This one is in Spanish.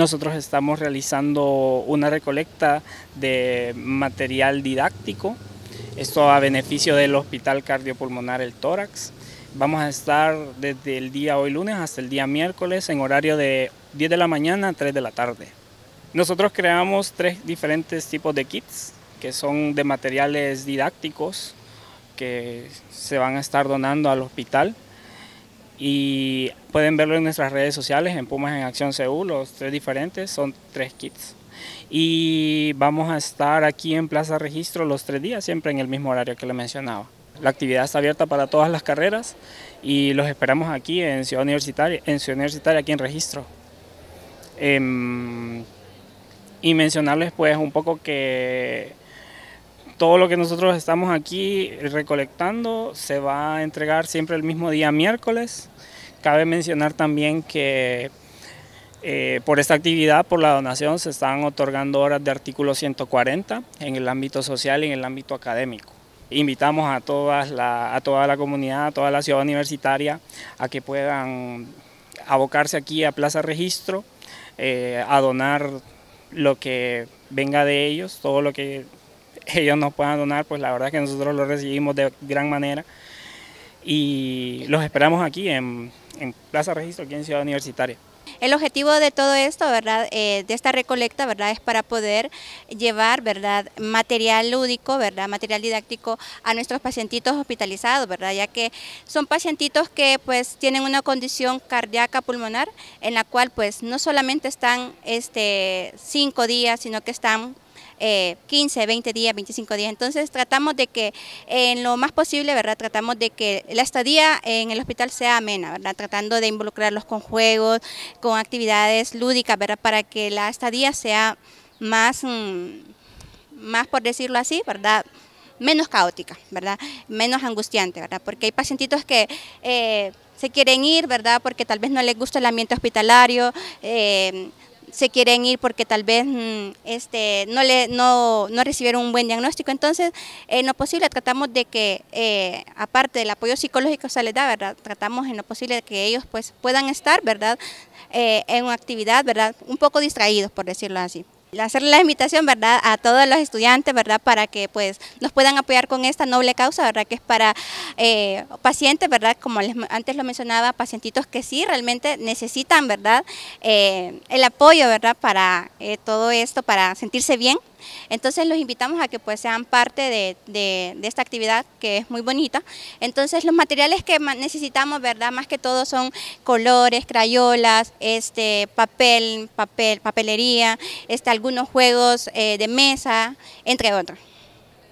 Nosotros estamos realizando una recolecta de material didáctico, esto a beneficio del Hospital Cardiopulmonar El Tórax. Vamos a estar desde el día hoy lunes hasta el día miércoles en horario de 10 de la mañana a 3 de la tarde. Nosotros creamos tres diferentes tipos de kits que son de materiales didácticos que se van a estar donando al hospital y pueden verlo en nuestras redes sociales, en Pumas en Acción Seúl, los tres diferentes, son tres kits. Y vamos a estar aquí en Plaza Registro los tres días, siempre en el mismo horario que le mencionaba. La actividad está abierta para todas las carreras y los esperamos aquí en Ciudad Universitaria, en Ciudad Universitaria aquí en Registro. Em, y mencionarles pues un poco que todo lo que nosotros estamos aquí recolectando se va a entregar siempre el mismo día miércoles. Cabe mencionar también que eh, por esta actividad, por la donación, se están otorgando horas de artículo 140 en el ámbito social y en el ámbito académico. Invitamos a, todas a toda la comunidad, a toda la ciudad universitaria a que puedan abocarse aquí a Plaza Registro, eh, a donar lo que venga de ellos, todo lo que ellos nos puedan donar, pues la verdad que nosotros lo recibimos de gran manera y los esperamos aquí en, Plaza Registro, aquí en Ciudad Universitaria. El objetivo de todo esto, ¿verdad? Eh, de esta recolecta, ¿verdad? Es para poder llevar, ¿verdad? Material lúdico, ¿verdad? Material didáctico a nuestros pacientitos hospitalizados, ¿verdad? Ya que son pacientitos que pues tienen una condición cardíaca pulmonar en la cual pues no solamente están este, cinco días, sino que están 15, eh, 20 días, 25 días. Entonces tratamos de que en lo más posible, ¿verdad? Tratamos de que la estadía en el hospital sea amena, ¿verdad? Tratando de involucrarlos con juegos, con actividades lúdicas, ¿verdad? Para que la estadía sea más, mm, más por decirlo así, ¿verdad? menos caótica, ¿verdad? Menos angustiante, ¿verdad? Porque hay pacientitos que eh, se quieren ir, ¿verdad? Porque tal vez no les gusta el ambiente hospitalario, eh, se quieren ir porque tal vez mm, este, no, le, no, no recibieron un buen diagnóstico. Entonces, en lo posible tratamos de que, eh, aparte del apoyo psicológico que se les da, ¿verdad? tratamos en lo posible de que ellos pues, puedan estar ¿verdad? Eh, en una actividad ¿verdad? un poco distraídos, por decirlo así hacerle la invitación, ¿verdad?, a todos los estudiantes, ¿verdad?, para que pues nos puedan apoyar con esta noble causa, ¿verdad?, que es para eh, pacientes, ¿verdad?, como antes lo mencionaba, pacientitos que sí realmente necesitan, ¿verdad?, eh, el apoyo, ¿verdad?, para eh, todo esto, para sentirse bien. Entonces los invitamos a que pues sean parte de, esta actividad que es muy bonita. Entonces los materiales que necesitamos, ¿verdad? Más que todo son colores, crayolas, este, papel, papel, papelería, este, algunos juegos eh, de mesa, entre otros.